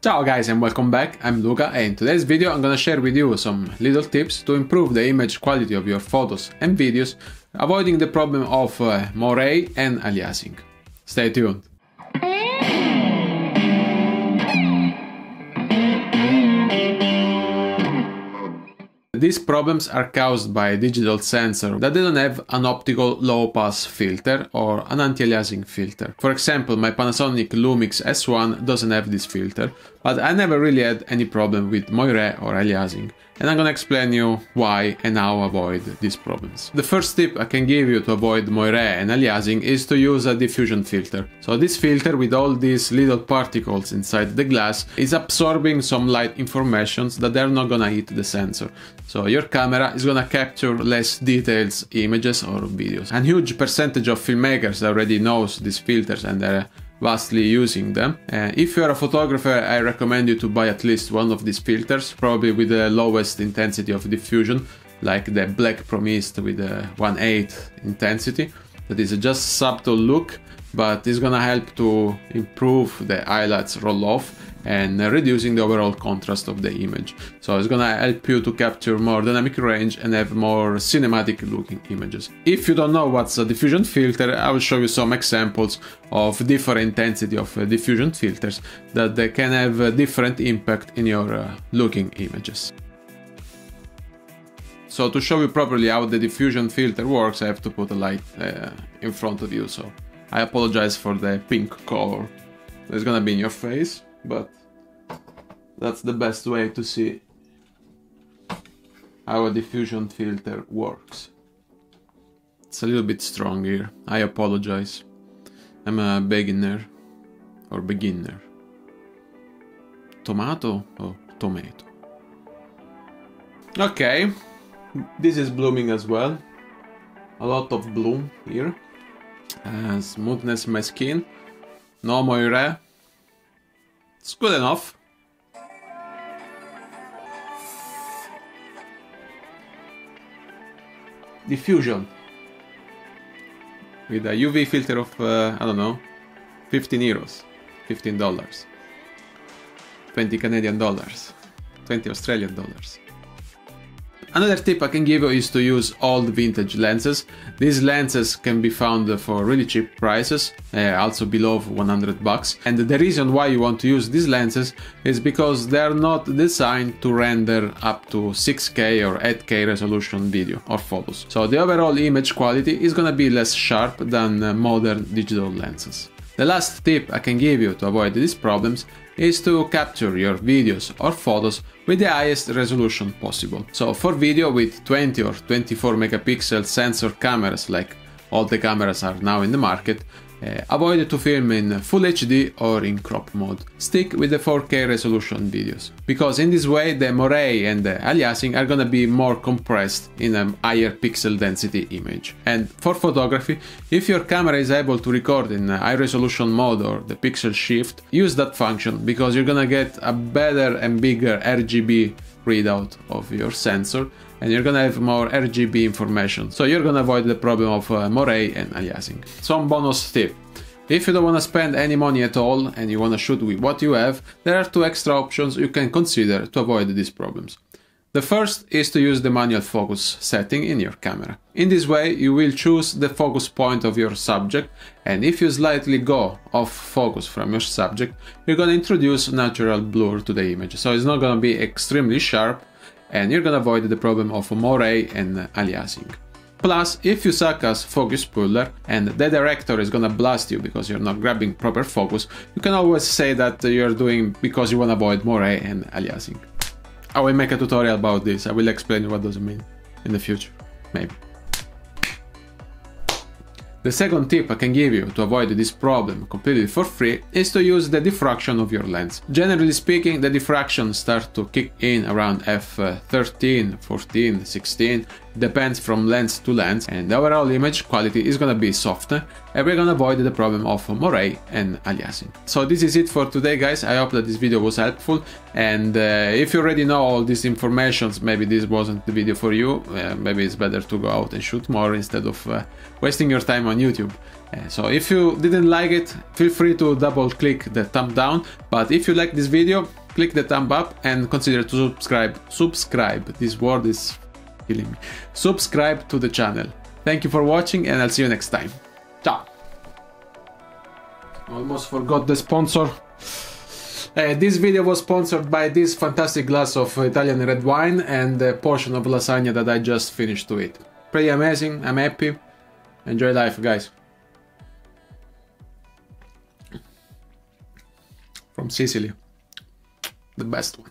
Ciao guys and welcome back, I'm Luca and in today's video I'm gonna share with you some little tips to improve the image quality of your photos and videos, avoiding the problem of uh, moiré and aliasing. Stay tuned. These problems are caused by a digital sensor that doesn't have an optical low pass filter or an anti-aliasing filter. For example, my Panasonic Lumix S1 doesn't have this filter, but I never really had any problem with moiré or aliasing and I'm gonna explain you why and how avoid these problems. The first tip I can give you to avoid moiré and aliasing is to use a diffusion filter. So this filter with all these little particles inside the glass is absorbing some light informations that they're not gonna hit the sensor. So your camera is gonna capture less details, images or videos. A huge percentage of filmmakers already knows these filters and they're vastly using them. Uh, if you're a photographer, I recommend you to buy at least one of these filters, probably with the lowest intensity of diffusion, like the Black Pro Mist with a 1.8 intensity. That is just subtle look, but it's gonna help to improve the highlights roll off and reducing the overall contrast of the image. So it's gonna help you to capture more dynamic range and have more cinematic looking images. If you don't know what's a diffusion filter, I will show you some examples of different intensity of uh, diffusion filters that they can have a different impact in your uh, looking images. So to show you properly how the diffusion filter works, I have to put a light uh, in front of you. So I apologize for the pink color. It's gonna be in your face but that's the best way to see how a diffusion filter works. It's a little bit strong here, I apologize. I'm a beginner or beginner. Tomato or tomato? Okay, this is blooming as well. A lot of bloom here. Uh, smoothness in my skin. No moiré, it's good enough. Diffusion. With a UV filter of, uh, I don't know, 15 euros, 15 dollars, 20 Canadian dollars, 20 Australian dollars. Another tip I can give you is to use old vintage lenses. These lenses can be found for really cheap prices, uh, also below 100 bucks. And the reason why you want to use these lenses is because they are not designed to render up to 6K or 8K resolution video or photos. So the overall image quality is gonna be less sharp than uh, modern digital lenses. The last tip I can give you to avoid these problems is to capture your videos or photos with the highest resolution possible. So for video with 20 or 24 megapixel sensor cameras like all the cameras are now in the market, uh, avoid to film in Full HD or in crop mode. Stick with the 4K resolution videos, because in this way the moiré and the aliasing are gonna be more compressed in a higher pixel density image. And for photography, if your camera is able to record in high resolution mode or the pixel shift, use that function because you're gonna get a better and bigger RGB readout of your sensor and you're gonna have more RGB information. So you're gonna avoid the problem of uh, moiré and aliasing. Some bonus tip. If you don't want to spend any money at all and you want to shoot with what you have, there are two extra options you can consider to avoid these problems. The first is to use the manual focus setting in your camera. In this way you will choose the focus point of your subject and if you slightly go off focus from your subject, you're gonna introduce natural blur to the image. So it's not gonna be extremely sharp and you're gonna avoid the problem of moiré and aliasing. Plus, if you suck as focus puller and the director is gonna blast you because you're not grabbing proper focus, you can always say that you're doing because you wanna avoid moiré and aliasing. I will make a tutorial about this, I will explain what does it mean in the future, maybe. The second tip I can give you to avoid this problem completely for free is to use the diffraction of your lens. Generally speaking, the diffraction starts to kick in around f13, 14, 16, depends from lens to lens and overall image quality is gonna be softer and we're gonna avoid the problem of moiré and aliasing. So this is it for today guys, I hope that this video was helpful and uh, if you already know all these informations maybe this wasn't the video for you, uh, maybe it's better to go out and shoot more instead of uh, wasting your time on YouTube. Uh, so if you didn't like it, feel free to double click the thumb down, but if you like this video, click the thumb up and consider to subscribe. Subscribe, this word is killing me. Subscribe to the channel. Thank you for watching and I'll see you next time. Ciao! Almost forgot the sponsor. Uh, this video was sponsored by this fantastic glass of Italian red wine and a portion of lasagna that I just finished to eat. Pretty amazing, I'm happy. Enjoy life, guys. From Sicily. The best one.